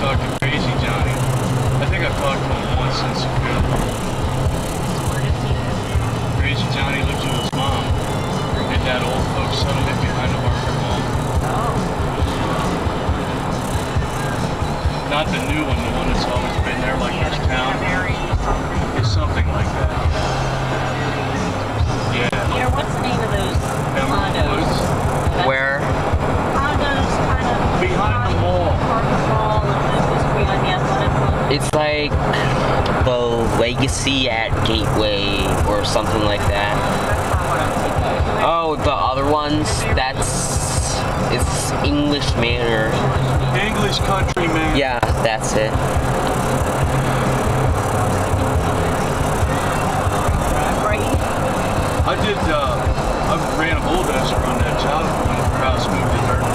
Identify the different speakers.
Speaker 1: talked to Crazy Johnny. I think I've talked to him once since Seville. Crazy Johnny lives with his mom
Speaker 2: in that
Speaker 1: old folks settlement behind the Barker Mall.
Speaker 2: Oh.
Speaker 1: Not the new one, the one that's always Behind the mall.
Speaker 3: It's like the Legacy at Gateway or something like that.
Speaker 2: Oh,
Speaker 3: the other ones? That's. It's English Manor.
Speaker 1: English Country Manor. Yeah,
Speaker 3: that's it.
Speaker 1: I did, uh, I ran a bulldozer on that job when the crowds moved to 13.